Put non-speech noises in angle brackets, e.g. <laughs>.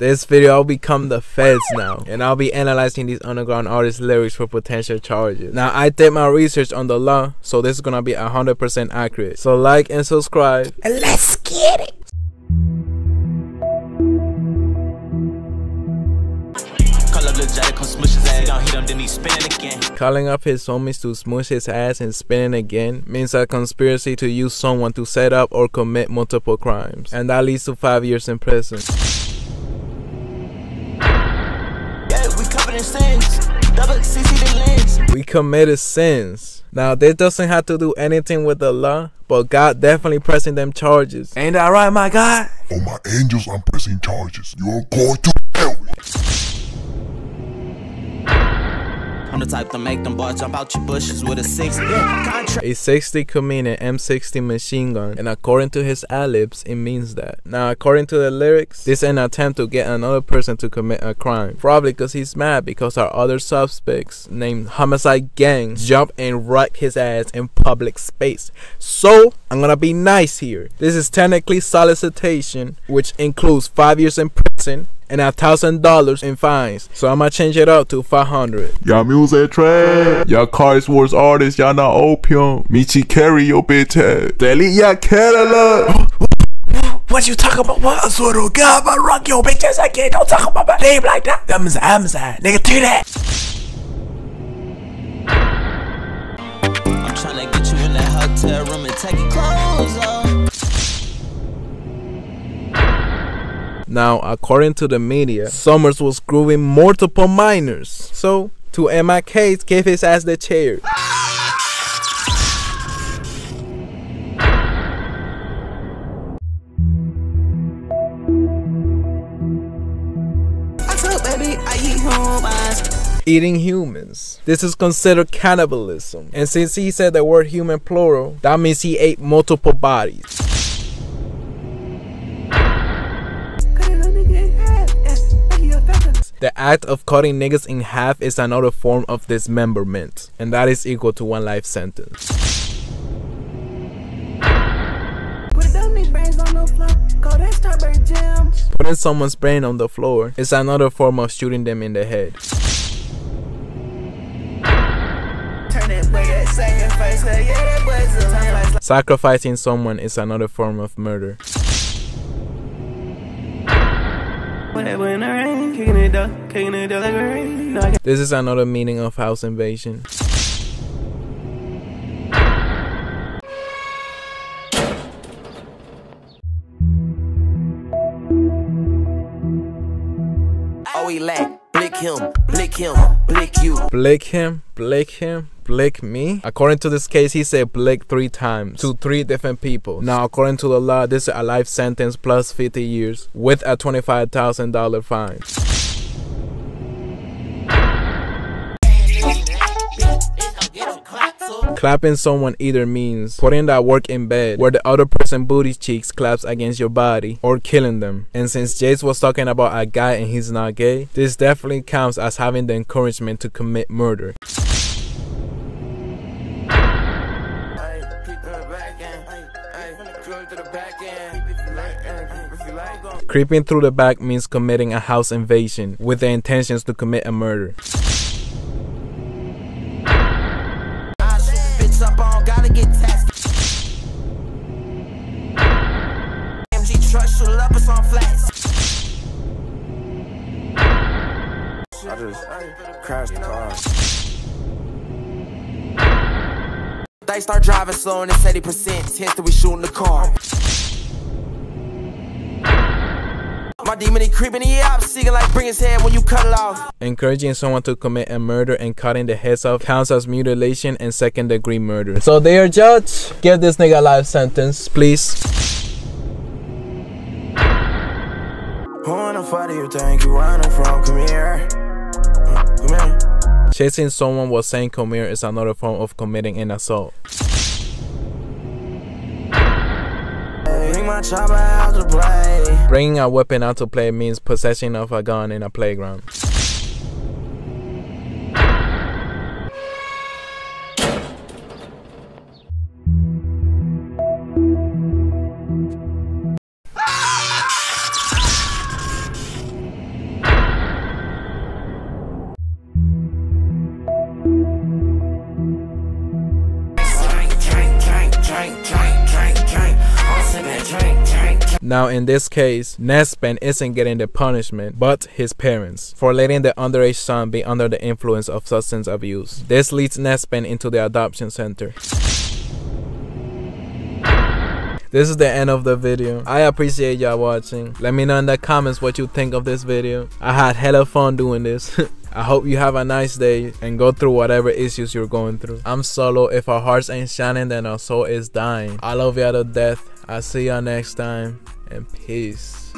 This video, I'll become the feds now. And I'll be analyzing these underground artists' lyrics for potential charges. Now, I did my research on the law, so this is gonna be 100% accurate. So like and subscribe. And let's get it! Calling up his homies to smush his ass and spinning again means a conspiracy to use someone to set up or commit multiple crimes. And that leads to 5 years in prison. We committed sins. Now, this doesn't have to do anything with the law, but God definitely pressing them charges. Ain't that right, my God? For my angels, I'm pressing charges. You're going to hell. The type to make them boys jump out your bushes with a 60. A 60 could mean an M60 machine gun, and according to his ad-libs, it means that. Now, according to the lyrics, this is an attempt to get another person to commit a crime. Probably because he's mad because our other suspects, named Homicide Gang, jump and wreck his ass in public space. So, I'm gonna be nice here. This is technically solicitation, which includes 5 years in prison, and a thousand dollars in fines. So I'm gonna change it up to 500. Y'all music trash. Y'all Cars Wars artists, y'all not opium. Michi carry your bitch head. Delete your catalog. What you talking about? What? I swear to God, I rock your bitch ass again. Don't talk about my name like that. Amazon, Amazon. Nigga, do that. I'm trying to get you in that hotel room and take your clothes Now, according to the media, Summrs was grooving multiple minors. So, to my case, gave his ass the chair. Eating humans. This is considered cannibalism. And since he said the word human plural, that means he ate multiple bodies. The act of cutting niggas in half is another form of dismemberment, and that is equal to one life sentence. Putting someone's brain on the floor is another form of shooting them in the head. Sacrificing someone is another form of murder. This is another meaning of house invasion. Oh, he lack. Blick him, blick him, blick you. Blick him, blick him, blick me. According to this case, he said blick three times to three different people. Now, according to the law, this is a life sentence plus 50 years with a $25,000 fine. Clapping someone either means putting that work in bed where the other person booty cheeks claps against your body or killing them. And since Jace was talking about a guy and he's not gay, this definitely counts as having the encouragement to commit murder. Creeping through the back means committing a house invasion with the intentions to commit a murder. I just crashed the car. They start driving slow and it's 80%. Hence that we shooting the car. My demon, he creeping, he out, seeking like bring his head when you cut it off. Encouraging someone to commit a murder and cutting the heads off counts as mutilation and second degree murder. So they are judge. Give this nigga a life sentence, please. Who the fuck do you think you running from? Come here. Chasing someone while saying come here is another form of committing an assault. Bringing a weapon out to play means possession of a gun in a playground. Now in this case, Nettspend isn't getting the punishment, but his parents, for letting the underage son be under the influence of substance abuse. This leads Nettspend into the adoption center. This is the end of the video. I appreciate y'all watching. Let me know in the comments what you think of this video. I had hella fun doing this. <laughs> I hope you have a nice day and go through whatever issues you're going through. I'm solo. If our hearts ain't shining, then our soul is dying. I love y'all to death. I'll see y'all next time and peace.